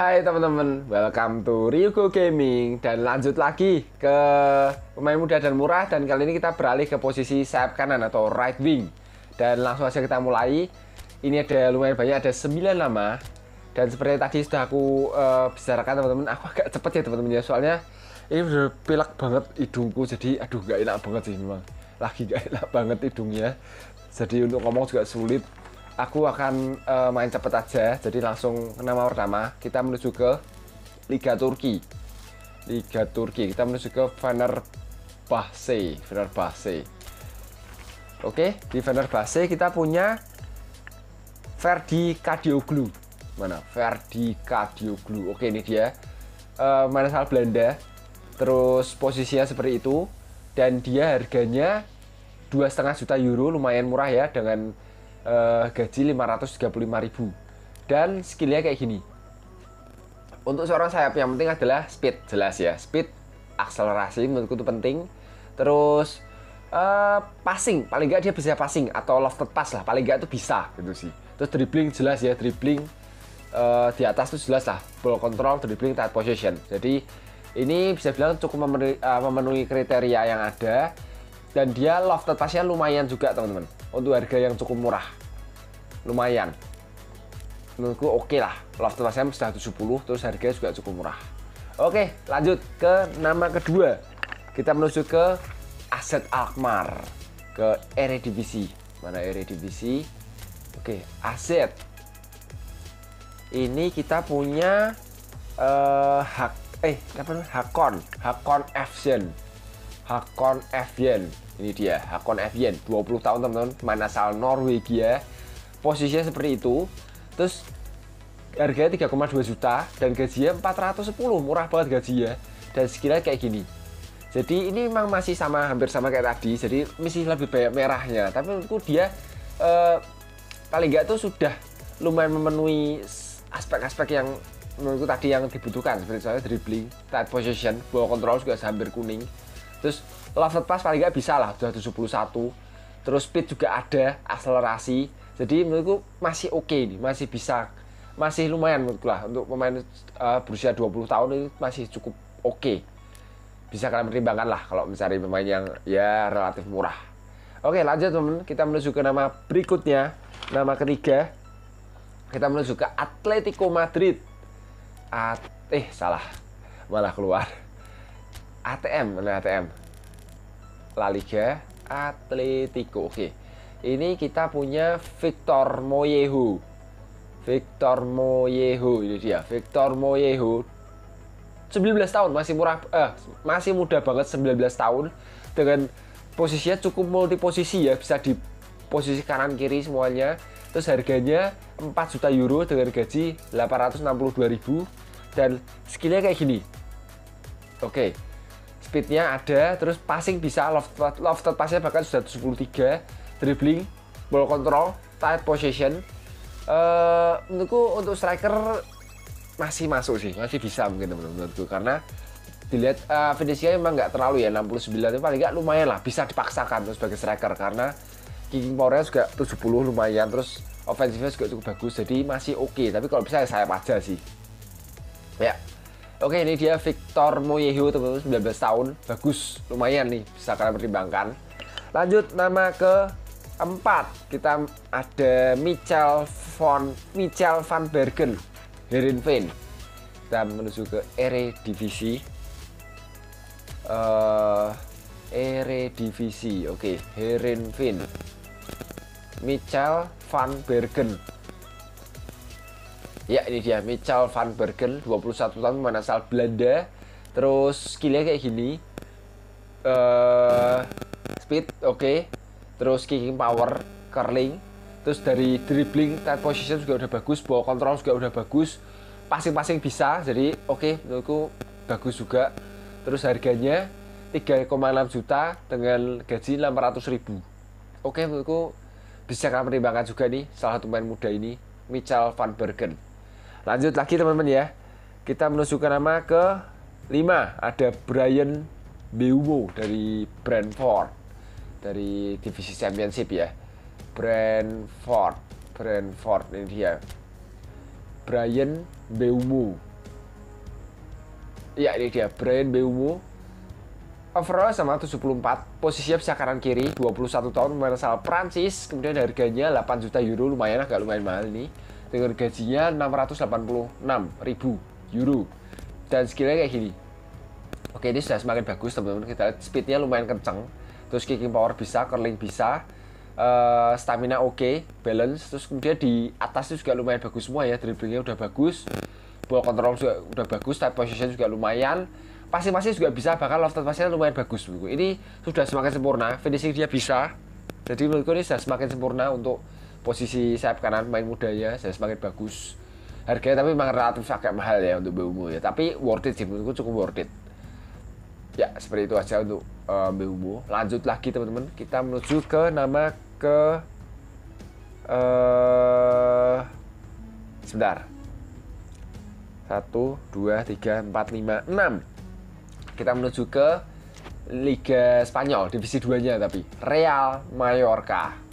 hai teman-teman, welcome to Ryugo Gaming. Dan lanjut lagi ke pemain muda dan murah. Dan kali ini kita beralih ke posisi sayap kanan atau right wing. Dan langsung aja kita mulai. Ini ada lumayan banyak, ada 9 nama. Dan seperti tadi sudah aku uh, bicarakan teman-teman Aku agak cepet ya teman-teman ya. Soalnya ini udah pilek banget hidungku. Jadi aduh gak enak banget sih memang. Lagi gak enak banget hidungnya. Jadi untuk ngomong juga sulit aku akan uh, main cepet aja. Jadi langsung nama pertama kita menuju ke Liga Turki. Liga Turki kita menuju ke Fenerbahce Fenerbahce oke di Fenerbahce kita punya Ferdi Kadioglu. Mana? Ferdi Kadioglu. Oke ini dia. Uh, main asal Belanda. Terus posisinya seperti itu. Dan dia harganya dua setengah juta euro lumayan murah ya dengan uh, gaji 535.000 dan skillnya kayak gini. Untuk seorang sayap yang penting adalah speed. Jelas ya speed akselerasi menurutku itu penting. Terus uh, passing. Paling nggak dia bisa passing atau lofted pass lah. Paling nggak itu bisa gitu sih. Terus dribbling jelas ya dribbling uh, di atas itu jelas lah. Ball control dribbling tight position. Jadi ini bisa bilang cukup memenuhi, uh, memenuhi kriteria yang ada. Dan dia lofted passnya lumayan juga teman-teman untuk harga yang cukup murah. Lumayan. Menurutku oke okay lah lofted passnya sudah 70 terus harganya juga cukup murah. Oke lanjut ke nama kedua. Kita menuju ke Aset Alkmaar ke Eredivisie. Mana Eredivisie? Oke Aset ini kita punya uh, hak eh apa namanya? Hakon. Hakon Efsen Hakon Evjen. Ini dia, Hakon Evjen, 20 tahun teman-teman, main asal Norwegia. Posisinya seperti itu. Terus harganya 3,2 juta dan gajinya 410, murah banget gajinya. Dan skillnya kayak gini. Jadi ini memang masih sama, hampir sama kayak tadi. Jadi masih lebih banyak merahnya. Tapi menurutku dia eh, paling nggak tuh sudah lumayan memenuhi aspek-aspek yang menurutku tadi yang dibutuhkan seperti soalnya dribbling, tight position, ball control juga hampir kuning terus lofted pass paling nggak bisa lah udah 71 terus speed juga ada akselerasi. Jadi menurutku masih oke okay nih masih bisa masih lumayan menurutku lah. Untuk pemain uh, berusia 20 tahun itu masih cukup oke. Okay. bisa kalian pertimbangkan lah kalau mencari pemain yang ya relatif murah. Oke lanjut teman kita menuju ke nama berikutnya. Nama ketiga. Kita menuju ke Atletico Madrid. At eh salah. Malah keluar ATM mana ATM La Liga Atletico oke. Ini kita punya Victor Moyehu Victor Moyehu ini dia. Victor Moyehu 19 tahun masih murah eh masih muda banget 19 tahun dengan posisinya cukup multi posisi ya bisa di posisi kanan kiri semuanya. Terus harganya 4 juta euro dengan gaji 862.000 dan skillnya kayak gini. Oke speednya ada terus passing bisa loft lofted passnya bahkan sudah 73 dribbling ball control tight position. Uh, menurutku untuk striker masih masuk sih masih bisa mungkin teman menurutku. Karena dilihat uh, finishingnya emang nggak terlalu ya 69 itu paling nggak lumayan lah bisa dipaksakan terus sebagai striker. Karena kicking powernya juga 70 lumayan terus offensifnya juga cukup bagus jadi masih oke. Okay. tapi kalau bisa ya saya aja sih. Ya Oke ini dia Victor Moyehu teman-teman 19 tahun. Bagus. Lumayan nih bisa kalian pertimbangkan. Lanjut nama ke empat. Kita ada Michel von Michel van Bergen Herenveen kita menuju ke Eredivisie. Uh, Eredivisie oke. Okay. Herenveen Michel van Bergen Ya ini dia Michel van Bergen 21 tahun pemain asal Belanda. Terus skillnya kayak gini. Uh, Speed oke. Okay. Terus kicking power Curling. Terus dari dribbling tight position juga udah bagus Ball control juga udah bagus. Passing-passing bisa Jadi oke okay, menurutku bagus juga. Terus harganya 3,6 juta dengan gaji 600 ribu. Oke menurutku bisa kalian pertimbangkan juga nih salah satu pemain muda ini Michel van Bergen Lanjut lagi teman-teman ya. Kita menuju nama ke 5 ada Brian Beumo dari Brentford dari divisi championship ya. Brentford, Brentford ini dia. Brian Beumo Ya ini dia. Brian Mbeumo overall sama 74 posisinya bisa kanan kiri 21 tahun pemain asal Prancis kemudian harganya 8 juta euro. Lumayan agak lumayan mahal nih dengan gajinya 686 ribu euro. Dan skillnya kayak gini. Oke ini sudah semakin bagus teman-teman. Kita lihat speednya lumayan kenceng. Terus kicking power bisa curling bisa. Uh, stamina oke okay, balance. Terus kemudian di atas itu juga lumayan bagus semua ya. Dribblingnya udah bagus. Ball control juga udah bagus. Type position juga lumayan. Pasti-pasti juga bisa bahkan lofted passnya lumayan bagus ini sudah semakin sempurna. Finishing dia bisa. Jadi menurutku ini sudah semakin sempurna untuk posisi sayap kanan main mudanya sudah semakin bagus. Harganya tapi memang relatif agak mahal ya untuk Beumo ya. Tapi worth it sih menurutku cukup worth it. Ya seperti itu aja untuk uh, Beumo lanjut lagi teman-teman. Kita menuju ke nama ke uh, sebentar. Satu dua tiga empat lima enam. Kita menuju ke Liga Spanyol, divisi 2-nya tapi. Real Mallorca.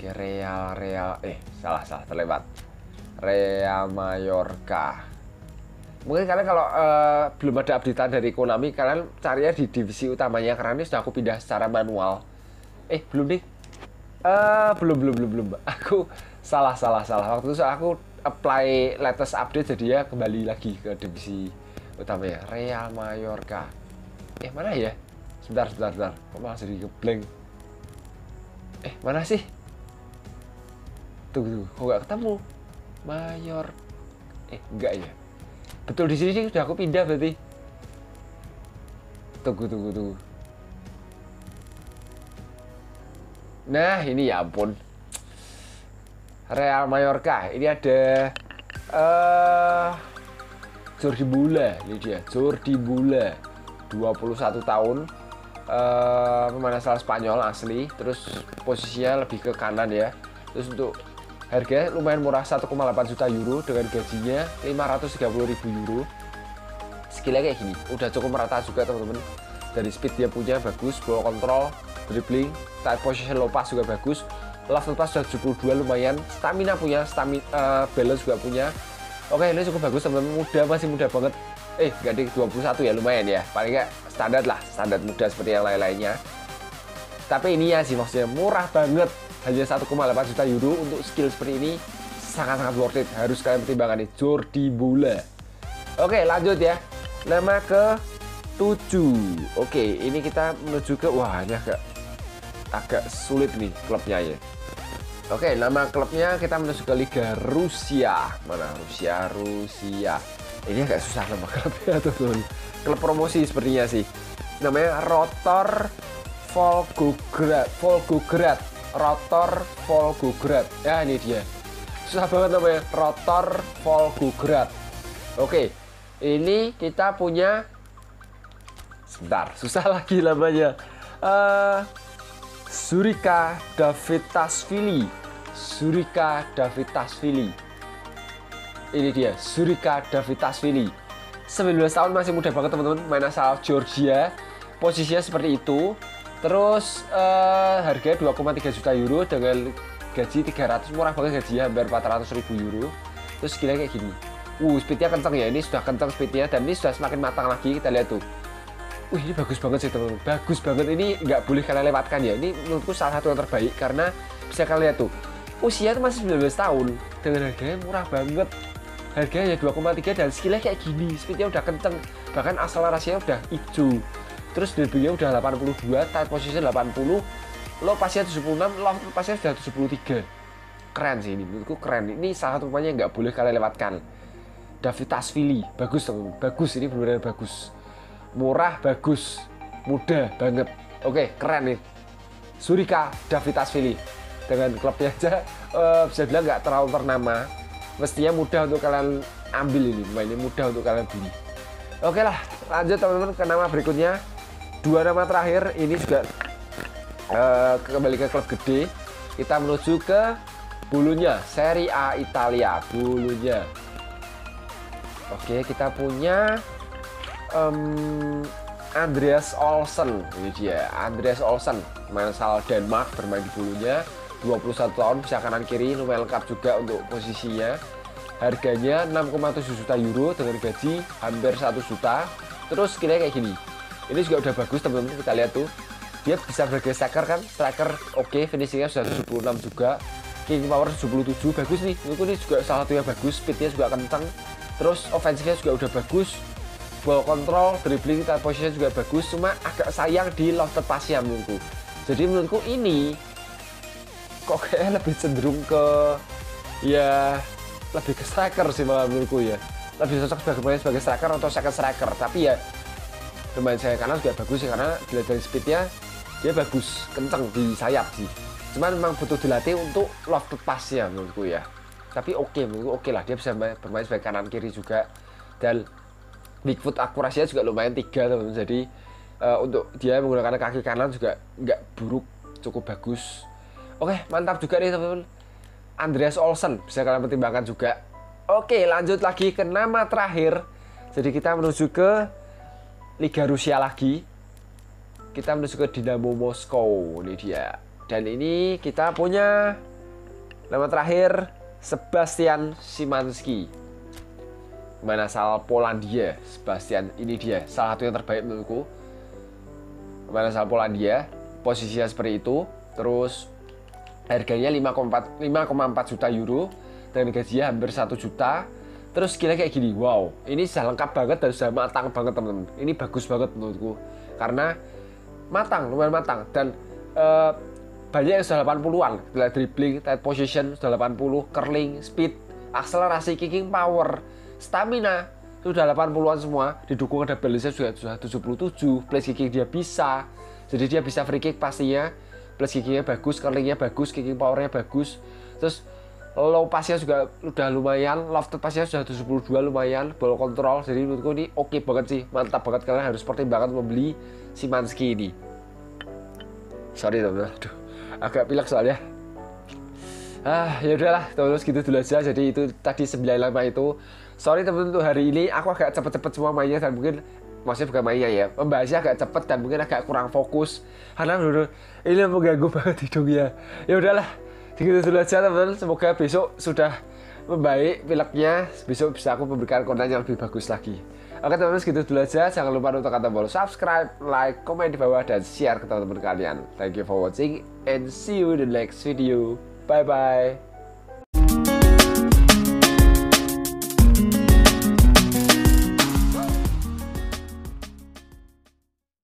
Oke, Real Real eh salah salah terlewat. Real Mallorca. Mungkin kalian kalau uh, belum ada updatean dari Konami, kalian carinya di divisi utamanya karena ini sudah aku pindah secara manual. Eh, belum nih. Uh, belum belum belum belum. Aku salah salah salah. Waktu itu aku apply latest update jadi ya kembali lagi ke divisi utama ya Real Mallorca eh mana ya sebentar sebentar sebentar kok malah jadi ngeblank eh mana sih tunggu tunggu kok nggak ketemu. Mayor. Eh enggak ya? Betul di sini sih sudah aku pindah berarti. Tunggu tunggu tunggu. Nah ini ya ampun. Real Mallorca ini ada uh, Jordi Bula ini dia. Jordi Bula 21 tahun uh, pemain asal Spanyol asli terus posisinya lebih ke kanan ya. Terus untuk harga lumayan murah 1,8 juta euro dengan gajinya 530 ribu euro. Skillnya kayak gini udah cukup merata juga teman-teman. Dari speed dia punya bagus ball control dribbling tight position low pass juga bagus. Love pass sudah 72 lumayan. Stamina punya stamina uh, balance juga punya. Oke ini cukup bagus teman-teman. Muda masih muda banget. Eh gak di 21 ya lumayan ya. Paling gak standar lah standar muda seperti yang lain-lainnya. Tapi ini ya sih maksudnya murah banget Hanya 1,8 juta euro untuk skill seperti ini Sangat-sangat worth it Harus kalian pertimbangkan nih Jordi Bola Oke lanjut ya Nama ke 7 Oke ini kita menuju ke Wah ini agak Agak sulit nih klubnya ya Oke, nama klubnya kita menuju ke Liga Rusia. Mana Rusia? Rusia. Ini agak susah nama klubnya tuh, teman. Klub promosi sepertinya sih. Namanya Rotor Volgograd. Volgograd. Rotor Volgograd. Ya, ini dia. Susah banget namanya. Rotor Volgograd. Oke. Ini kita punya sebentar, susah lagi namanya. Uh, Surika Davitasvili Surika Davitasvili. Ini dia, Surika Davitasvili. 19 tahun masih muda banget teman-teman, main asal Georgia. Posisinya seperti itu. Terus uh, harganya 2,3 juta euro dengan gaji 300 murah banget gajinya hampir 400 ribu euro. Terus gila kayak gini. Uh, speednya kenceng ya. Ini sudah kenceng speednya dan ini sudah semakin matang lagi. Kita lihat tuh. Wih ini bagus banget sih teman-teman. Bagus banget ini nggak boleh kalian lewatkan ya. Ini menurutku salah satu yang terbaik karena bisa kalian lihat tuh usia itu masih 19 tahun dengan harganya murah banget harganya 2,3 dan skillnya kayak gini speednya udah kenceng bahkan akselerasinya udah hijau terus dribblingnya udah 82 tight position 80 lo pasnya 76 lo pasnya sudah 73 keren sih ini menurutku keren. Ini salah satu pemain yang nggak boleh kalian lewatkan. David Tasvili bagus teman. Bagus ini benar-benar bagus. Murah bagus. Mudah banget. Oke keren nih. Surika David Tasvili. Dengan klubnya aja uh, bisa bilang nggak terlalu ternama. Mestinya mudah untuk kalian ambil ini ini mudah untuk kalian beli. Oke lah lanjut teman-teman ke nama berikutnya dua nama terakhir ini juga uh, kembali ke klub gede. Kita menuju ke bulunya Serie A Italia bulunya. Oke kita punya um, Andreas Olsen. Ini dia Andreas Olsen main asal Denmark bermain di bulunya. 21 tahun bisa kanan kiri lumayan lengkap juga untuk posisinya. Harganya 6,7 juta euro dengan gaji hampir 1 juta. Terus skillnya kayak gini ini juga udah bagus teman-teman kita lihat tuh. Dia bisa sebagai striker kan? Striker oke okay, finishingnya sudah 76 juga. King power 77 bagus nih. Ini juga salah satu yang bagus speednya juga kencang terus offensive juga udah bagus. Ball control dribbling time position juga bagus. Cuma agak sayang di lofted passnya menurutku. Jadi menurutku ini kok kayak lebih cenderung ke ya lebih ke striker sih malah menurutku ya. Lebih cocok sebagai sebagai striker atau second striker. Tapi ya pemain saya kanan juga bagus sih karena dilihat dari speednya dia bagus kenceng di sayap sih. Cuman memang butuh dilatih untuk lofted passnya menurutku ya. Tapi oke okay, menurutku oke okay lah dia bisa bermain sebagai kanan kiri juga. Dan Bigfoot akurasinya juga lumayan tiga teman jadi uh, untuk dia menggunakan kaki kanan juga nggak buruk cukup bagus. Oke mantap juga nih teman-teman. Andreas Olsen bisa kalian pertimbangkan juga. Oke lanjut lagi ke nama terakhir. Jadi kita menuju ke Liga Rusia lagi. Kita menuju ke Dinamo Moskow ini dia. Dan ini kita punya nama terakhir Sebastian Simanski mana asal Polandia Sebastian ini dia. Salah satu yang terbaik menurutku. Mana asal Polandia posisinya seperti itu. Terus harganya 5,4 5,4 juta euro. Dan gajinya hampir 1 juta terus kira kayak gini wow ini sudah lengkap banget dan sudah matang banget teman-teman. Ini bagus banget menurutku. Karena matang lumayan matang. Dan uh, banyak yang sudah 80-an dribbling, tight position sudah 80, curling, speed, akselerasi, kicking power, stamina sudah 80-an semua. Didukung ada balance juga sudah 77 plus kicking dia bisa. Jadi dia bisa free kick pastinya. Plus kickingnya bagus curlingnya bagus kicking powernya bagus. Terus low passnya juga udah lumayan lofted passnya sudah 72 lumayan ball control. Jadi menurutku ini oke okay banget sih mantap banget. Kalian harus pertimbangkan membeli si Manski ini. Sorry teman-teman aduh agak pilek soalnya. Ah ya udahlah terus gitu dulu aja. Jadi itu tadi 95 itu. Sorry teman-teman untuk hari ini. Aku agak cepet-cepet semua mainnya dan mungkin maksudnya bukan mainnya ya membahasnya agak cepet dan mungkin agak kurang fokus. Karena dulu ini mengganggu banget hidungnya. Ya udahlah segitu dulu aja teman-teman. Semoga besok sudah membaik pileknya. Besok bisa aku memberikan konten yang lebih bagus lagi. Oke teman-teman segitu dulu aja. Jangan lupa untuk kata tombol subscribe, like, komen di bawah Dan share ke teman-teman kalian. Thank you for watching And see you in the next video. Bye bye